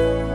Bye.